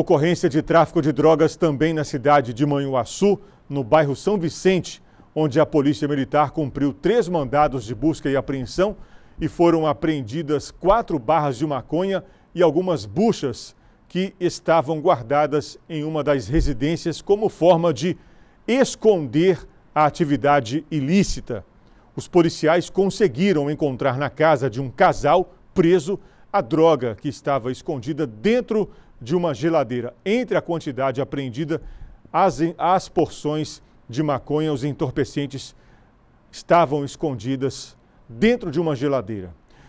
Ocorrência de tráfico de drogas também na cidade de Manhuaçu, no bairro São Vicente, onde a Polícia Militar cumpriu três mandados de busca e apreensão e foram apreendidas quatro barras de maconha e algumas buchas que estavam guardadas em uma das residências como forma de esconder a atividade ilícita. Os policiais conseguiram encontrar na casa de um casal preso a droga que estava escondida dentro de uma geladeira. Entre a quantidade apreendida, as, as porções de maconha, os entorpecentes estavam escondidas dentro de uma geladeira.